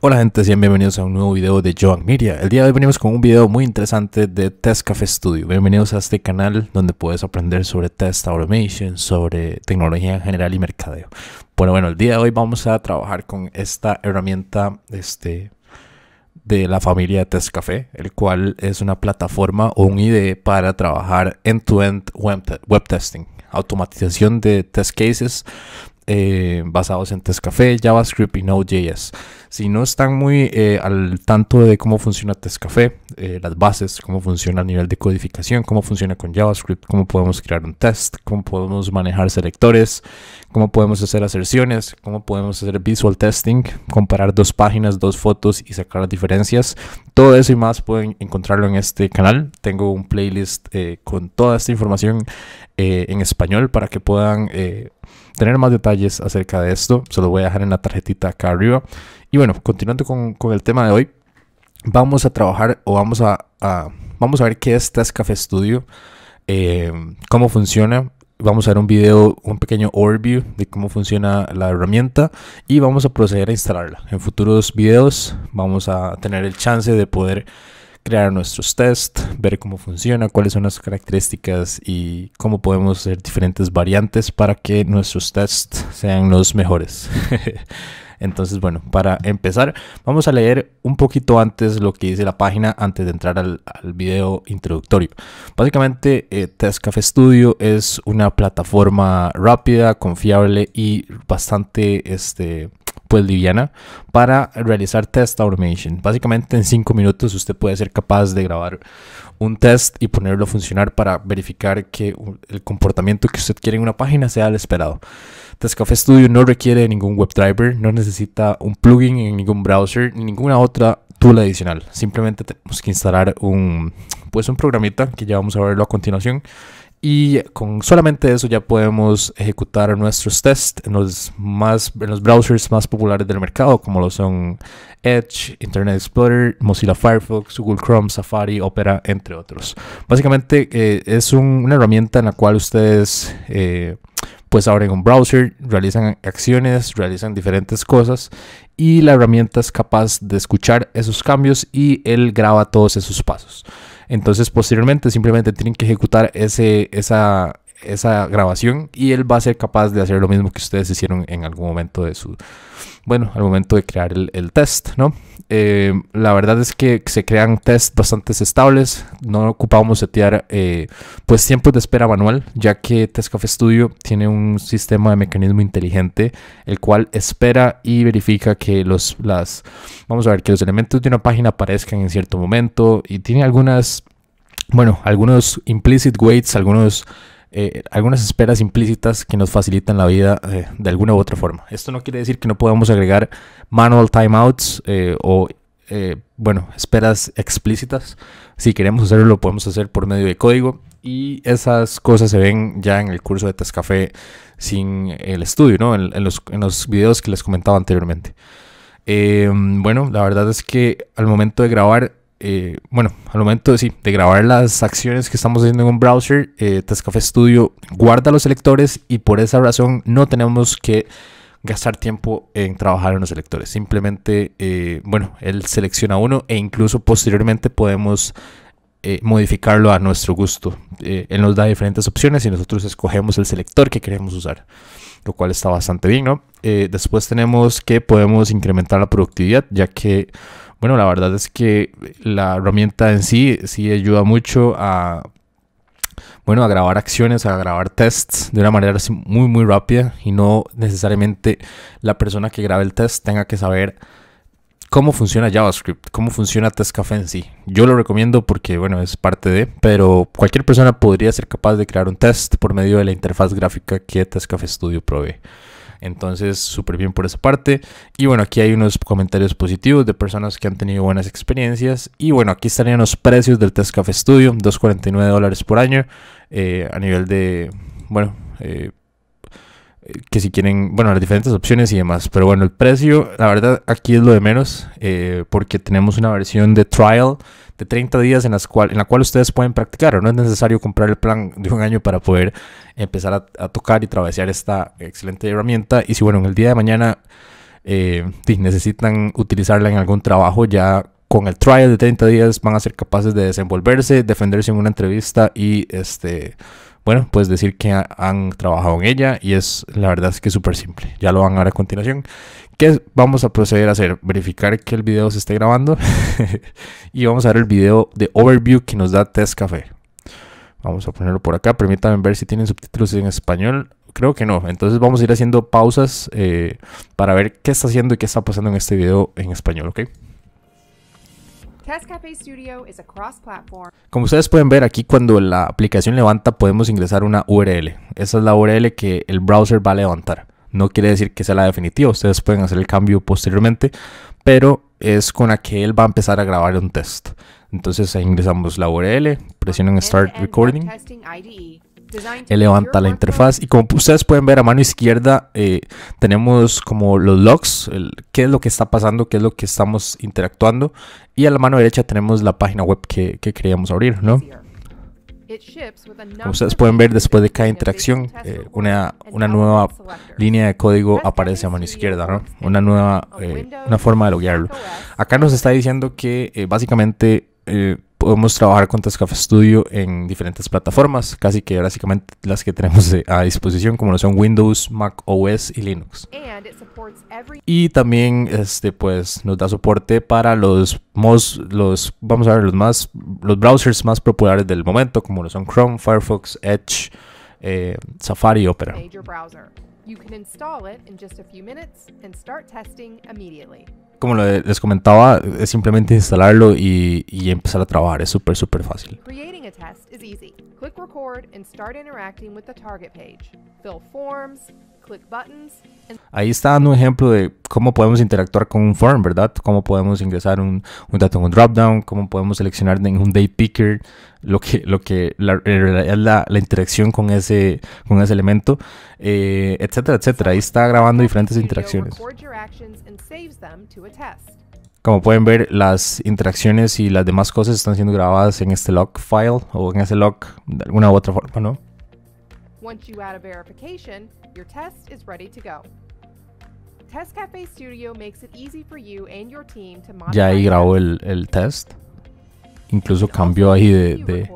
Hola gente, sean bienvenidos a un nuevo video de Joan Miria. El día de hoy venimos con un video muy interesante de Test Café Studio. Bienvenidos a este canal donde puedes aprender sobre test automation, sobre tecnología en general y mercadeo. Bueno, bueno, el día de hoy vamos a trabajar con esta herramienta este, de la familia Test Café, el cual es una plataforma o un IDE para trabajar end-to-end web, web testing, automatización de test cases eh, basados en Café, JavaScript y Node.js. Si no están muy eh, al tanto de cómo funciona Testcafé, eh, las bases, cómo funciona a nivel de codificación, cómo funciona con JavaScript, cómo podemos crear un test, cómo podemos manejar selectores, cómo podemos hacer aserciones, cómo podemos hacer visual testing, comparar dos páginas, dos fotos y sacar las diferencias. Todo eso y más pueden encontrarlo en este canal. Tengo un playlist con toda esta información en español para que puedan tener más detalles acerca de esto, se lo voy a dejar en la tarjetita acá arriba. Y bueno, continuando con, el tema de hoy, vamos a trabajar o vamos a, vamos a ver qué es Test Café Studio, eh, cómo funciona. Vamos a ver un video, un pequeño overview de cómo funciona la herramienta y vamos a proceder a instalarla. En futuros videos vamos a tener el chance de poder crear nuestros tests, ver cómo funciona, cuáles son las características y cómo podemos hacer diferentes variantes para que nuestros tests sean los mejores. Entonces, bueno, para empezar, vamos a leer un poquito antes lo que dice la página antes de entrar al, video introductorio. Básicamente, eh, Test Café Studio es una plataforma rápida, confiable y bastante este, pues liviana para realizar test automation. Básicamente en 5 minutos usted puede ser capaz de grabar un test y ponerlo a funcionar para verificar que el comportamiento que usted quiere en una página sea el esperado. Café Studio no requiere ningún WebDriver, no necesita un plugin en ningún browser ni ninguna otra tool adicional. Simplemente tenemos que instalar un pues un programita que ya vamos a verlo a continuación y con solamente eso ya podemos ejecutar nuestros tests en los, más, en los browsers más populares del mercado, como lo son Edge, Internet Explorer, Mozilla Firefox, Google Chrome, Safari, Opera, entre otros. Básicamente eh, es una herramienta en la cual ustedes eh, pues abren un browser, realizan acciones, realizan diferentes cosas y la herramienta es capaz de escuchar esos cambios y él graba todos esos pasos. Entonces posteriormente simplemente tienen que ejecutar ese, esa, esa grabación y él va a ser capaz de hacer lo mismo que ustedes hicieron en algún momento de su, bueno, al momento de crear el, test, ¿no? Eh, la verdad es que se crean tests bastante estables, no ocupamos setear eh, pues tiempos de espera manual, ya que Test Studio tiene un sistema de mecanismo inteligente, el cual espera y verifica que los, las, vamos a ver, que los elementos de una página aparezcan en cierto momento y tiene algunas, bueno, algunos implicit waits, algunos eh, algunas esperas implícitas que nos facilitan la vida eh, de alguna u otra forma. Esto no quiere decir que no podamos agregar manual timeouts eh, o, bueno, esperas explícitas. Si queremos hacerlo, lo podemos hacer por medio de código. Y esas cosas se ven ya en el curso de Tescafé sin el estudio, ¿no? En, los, en los videos que les comentaba anteriormente. bueno, la verdad es que al momento de grabar eh, bueno, al momento de, grabar las acciones que estamos haciendo en un browser, eh, Studio guarda los selectores y por esa razón no tenemos que gastar tiempo en trabajar en los selectores. Simplemente, eh, bueno, él selecciona uno e incluso posteriormente podemos eh, modificarlo a nuestro gusto. él nos da diferentes opciones y nosotros escogemos el selector que queremos usar, lo cual está bastante bien, ¿no? después tenemos que podemos incrementar la productividad, ya que bueno, la verdad es que la herramienta en sí sí ayuda mucho a bueno, a grabar acciones, a grabar tests de una manera muy muy rápida y no necesariamente la persona que grabe el test tenga que saber cómo funciona JavaScript, cómo funciona Testcafé en sí. Yo lo recomiendo porque, bueno, es parte de, pero cualquier persona podría ser capaz de crear un test por medio de la interfaz gráfica que Testcafé Studio provee. Entonces, súper bien por esa parte. Y bueno, aquí hay unos comentarios positivos de personas que han tenido buenas experiencias. Y bueno, aquí estarían los precios del Test Café Studio, 2.49 dólares por año. Eh, a nivel de, bueno, eh, que si quieren, bueno, las diferentes opciones y demás. Pero bueno, el precio, la verdad, aquí es lo de menos, eh, porque tenemos una versión de trial de 30 días en, las cual, en la cual ustedes pueden practicar. No es necesario comprar el plan de un año para poder empezar a, tocar y travesear esta excelente herramienta. Y si, bueno, en el día de mañana eh, necesitan utilizarla en algún trabajo, ya con el trial de 30 días van a ser capaces de desenvolverse, defenderse en una entrevista y este bueno, pues decir que han trabajado en ella y es la verdad es que es súper simple. Ya lo van a ver a continuación. ¿Qué vamos a proceder a hacer? Verificar que el video se esté grabando y vamos a ver el video de overview que nos da Test Café. Vamos a ponerlo por acá. Permítanme ver si tienen subtítulos en español. Creo que no. Entonces vamos a ir haciendo pausas eh, para ver qué está haciendo y qué está pasando en este video en español, ¿ok? Como ustedes pueden ver aquí cuando la aplicación levanta podemos ingresar una URL. Esa es la URL que el browser va a levantar. No quiere decir que sea la definitiva, ustedes pueden hacer el cambio posteriormente, pero es con la que él va a empezar a grabar un test. Entonces ahí ingresamos la URL, presionan Start Recording él levanta la interfaz y como ustedes pueden ver a mano izquierda eh, tenemos como los logs, qué es lo que está pasando, qué es lo que estamos interactuando y a la mano derecha tenemos la página web que, queríamos abrir, ¿no? Como ustedes pueden ver después de cada interacción eh, una, una, nueva línea de código aparece a mano izquierda, ¿no? Una nueva eh, una forma de loguearlo. Acá nos está diciendo que básicamente podemos trabajar con Tascaf Studio en diferentes plataformas, casi que básicamente las que tenemos a disposición, como lo son Windows, Mac OS y Linux. Y también este, pues, nos da soporte para los, los, vamos a ver, los, más, los browsers más populares del momento, como lo son Chrome, Firefox, Edge, eh, Safari y Opera. Como les comentaba, es simplemente instalarlo y, y empezar a trabajar. Es súper, súper fácil. Creating a test is easy. Click record and start interacting with the target page. Fill forms, Ahí está dando un ejemplo de cómo podemos interactuar con un form, ¿verdad? Cómo podemos ingresar un, un dato en un dropdown, cómo podemos seleccionar en un date picker, lo que, lo que la, la, la, interacción con ese, con ese elemento, eh, etcétera, etcétera. Ahí está grabando diferentes interacciones. Como pueden ver, las interacciones y las demás cosas están siendo grabadas en este log file o en ese log de alguna u otra forma, ¿no? Once you add a verification, your test is ready to go. Test Cafe Studio makes it easy for you and your team to Ya ahí grabó el, el test. Incluso cambió ahí de, de,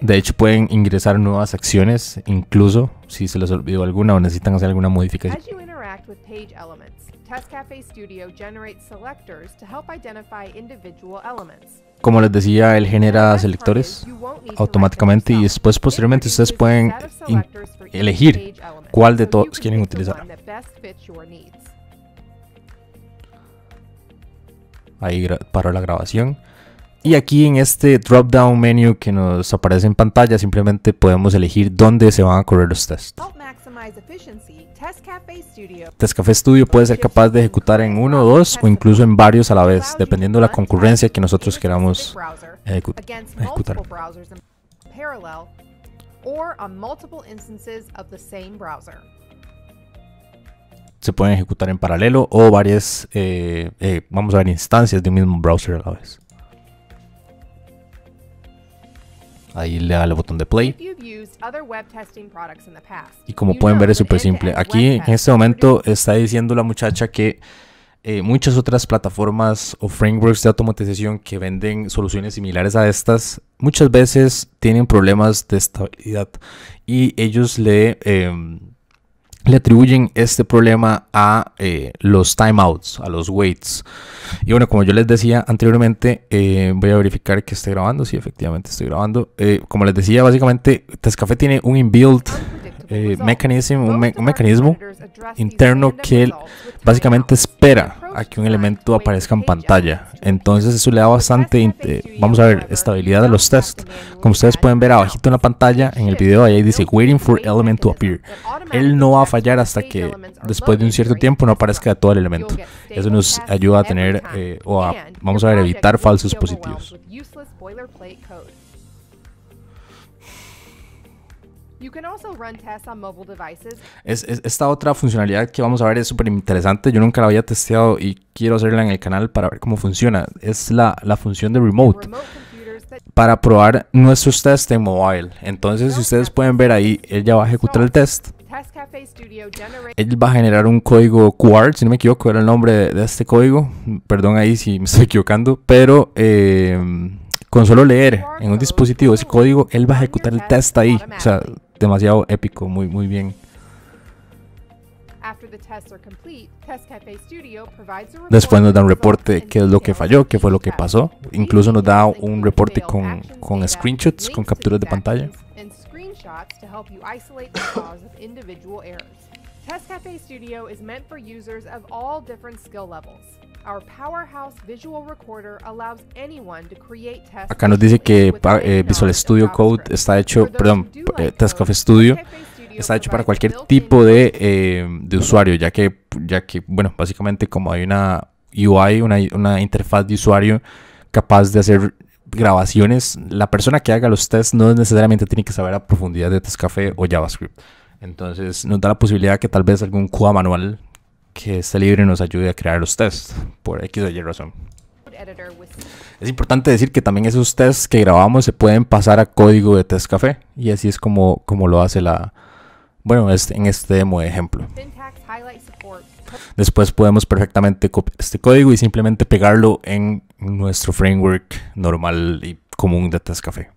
de hecho pueden ingresar nuevas acciones, incluso si se les olvidó alguna o necesitan hacer alguna modificación. Test Cafe Studio generates selectors to help identify individual elements. Como les decía, él genera selectores automáticamente y después posteriormente ustedes pueden elegir cuál de todos quieren utilizar. Ahí para la grabación. Y aquí en este drop down menu que nos aparece en pantalla simplemente podemos elegir dónde se van a correr los tests. Test Studio puede ser capaz de ejecutar en uno, dos o incluso en varios a la vez, dependiendo de la concurrencia que nosotros queramos ejecutar. Se pueden ejecutar en paralelo o varias, eh, eh, vamos a ver, instancias de un mismo browser a la vez. Ahí le da el botón de play. Y como pueden ver es súper simple. Aquí en este momento está diciendo la muchacha que eh, muchas otras plataformas o frameworks de automatización que venden soluciones similares a estas muchas veces tienen problemas de estabilidad y ellos le... Em, le atribuyen este problema a eh, los timeouts, a los waits. Y bueno, como yo les decía anteriormente, eh, voy a verificar que esté grabando. Sí, efectivamente estoy grabando. Como les decía, básicamente, Tescafé tiene un inbuilt mecanismo, un, mecanismo interno que básicamente espera a que un elemento aparezca en pantalla. Entonces eso le da bastante, vamos a ver, estabilidad a los tests. Como ustedes pueden ver abajito en la pantalla, en el video ahí dice waiting for element to appear. Él no va a fallar hasta que después de un cierto tiempo no aparezca todo el elemento. Eso nos ayuda a tener, eh, o a, vamos a ver, evitar falsos positivos. Es, esta otra funcionalidad que vamos a ver es súper interesante. Yo nunca la había testeado y quiero hacerla en el canal para ver cómo funciona. Es la, la función de remote para probar nuestros tests en mobile. Entonces, si ustedes pueden ver ahí, ella va a ejecutar el test Él va a generar un código QWERTY, si no me equivoco, era el nombre de, de este código. Perdón ahí si me estoy equivocando, pero eh, con solo leer en un dispositivo ese código, él va a ejecutar el test ahí. O sea, demasiado épico, muy, muy bien. Después nos da un reporte qué es lo que falló, qué fue lo que pasó. Incluso nos da un reporte con, con screenshots, con capturas de pantalla. Test Cafe Studio is meant for users of all different skill levels. Our powerhouse visual recorder allows anyone to create tests. Acá nos dice que eh, Visual Studio Code está hecho, perdón, eh, Test Cafe Studio está hecho para cualquier tipo de, eh, de, usuario, ya que, ya que, bueno, básicamente como hay una UI, una, una interfaz de usuario capaz de hacer grabaciones, la persona que haga los tests no necesariamente tiene que saber a profundidad de Test Cafe o JavaScript. Entonces nos da la posibilidad que tal vez algún QA manual que esté libre nos ayude a crear los tests por X o Y razón. Es importante decir que también esos tests que grabamos se pueden pasar a código de test café y así es como, como lo hace la, bueno, este, en este demo de ejemplo. Después podemos perfectamente copiar este código y simplemente pegarlo en nuestro framework normal y común de test café.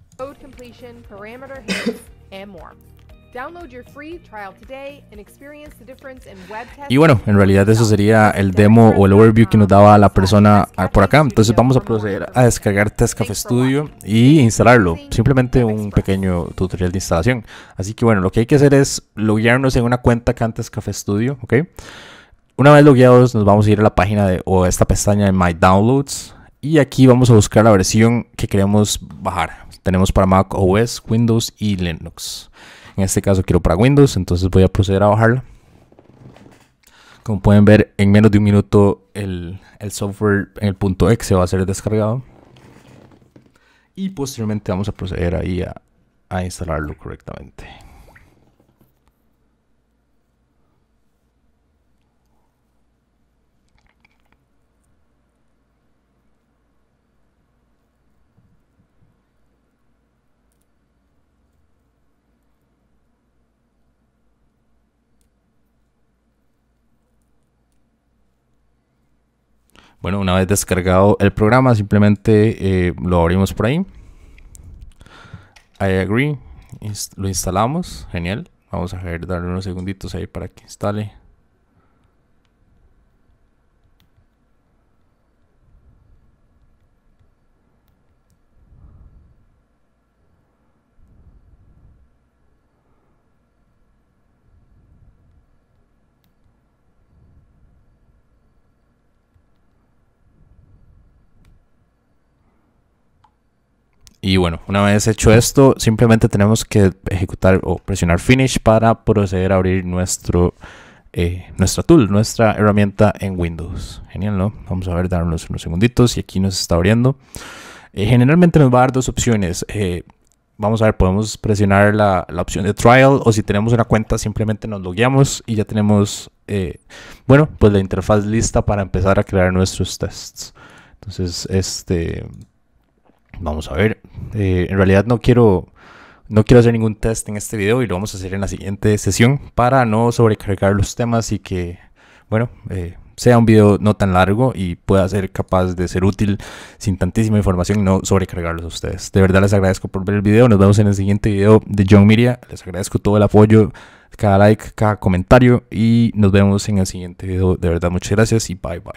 Y bueno, en realidad eso sería el demo o el overview que nos daba la persona por acá. Entonces vamos a proceder a descargar Test Cafe Studio y instalarlo. Simplemente un pequeño tutorial de instalación. Así que bueno, lo que hay que hacer es loguearnos en una cuenta acá en Test Cafe Studio, ¿ok? Una vez logueados nos vamos a ir a la página de, o a esta pestaña de My Downloads y aquí vamos a buscar la versión que queremos bajar. Tenemos para Mac OS, Windows y Linux. En este caso quiero para Windows, entonces voy a proceder a bajarla. Como pueden ver, en menos de un minuto el, software en el punto .exe va a ser descargado. Y posteriormente vamos a proceder ahí a instalarlo correctamente. Bueno, una vez descargado el programa, simplemente eh, lo abrimos por ahí. I agree. lo instalamos. Genial. Vamos a darle unos segunditos ahí para que instale. Y bueno, una vez hecho esto, simplemente tenemos que ejecutar o presionar Finish para proceder a abrir nuestro, eh, tool, nuestra herramienta en Windows. Genial, ¿no? Vamos a ver, darnos unos segunditos y aquí nos está abriendo. Eh, generalmente nos va a dar dos opciones. Eh, vamos a ver, podemos presionar la, la, opción de trial o si tenemos una cuenta simplemente nos logueamos y ya tenemos, bueno, pues la interfaz lista para empezar a crear nuestros tests. Entonces, este Vamos a ver. Eh, en realidad no quiero, no quiero hacer ningún test en este video y lo vamos a hacer en la siguiente sesión para no sobrecargar los temas y que, bueno, eh, sea un video no tan largo y pueda ser capaz de ser útil sin tantísima información y no sobrecargarlos a ustedes. De verdad les agradezco por ver el video. Nos vemos en el siguiente video de John Media. Les agradezco todo el apoyo, cada like, cada comentario y nos vemos en el siguiente video. De verdad, muchas gracias y bye bye.